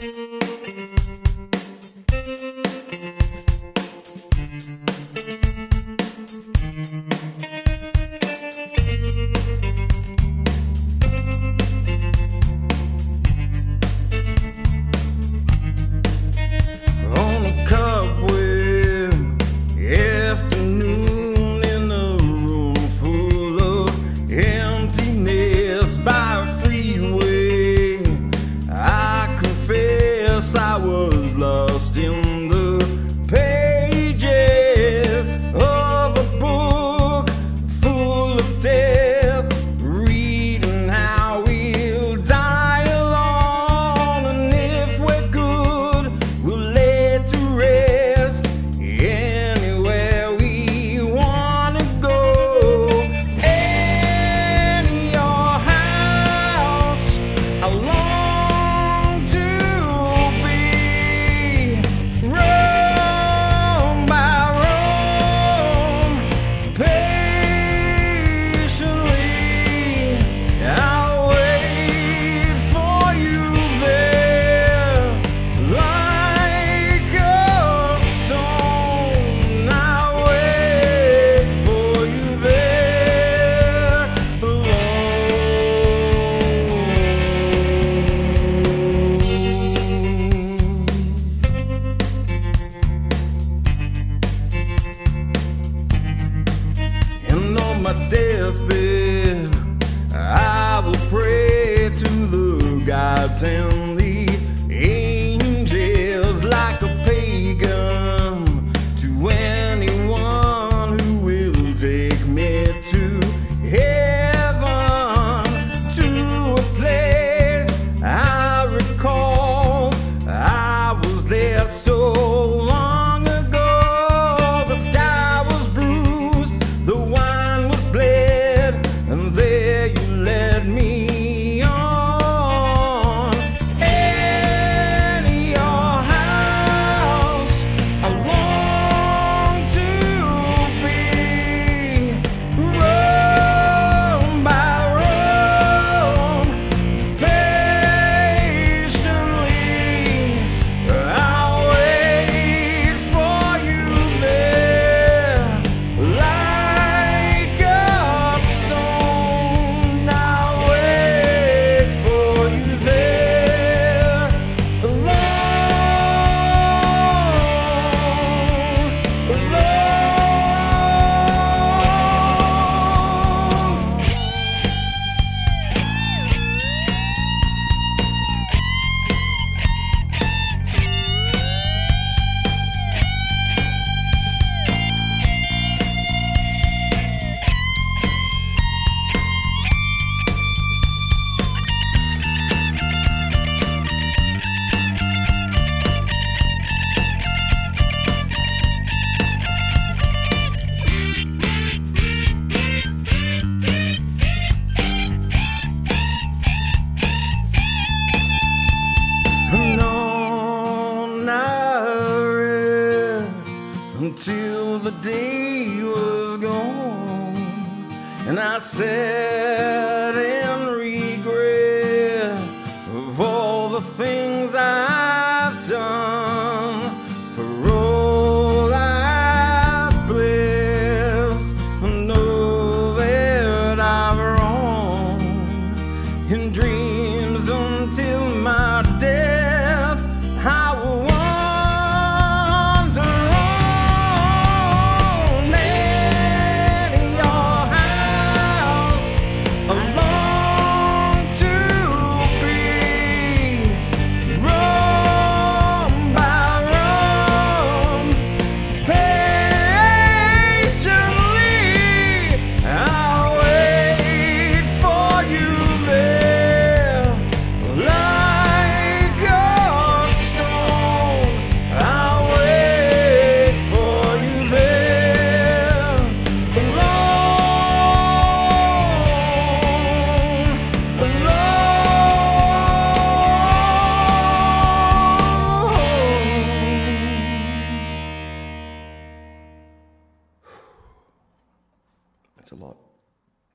Bye. I was lost in my deathbed, I will pray to the gods and the angels like a until the day was gone. And I said,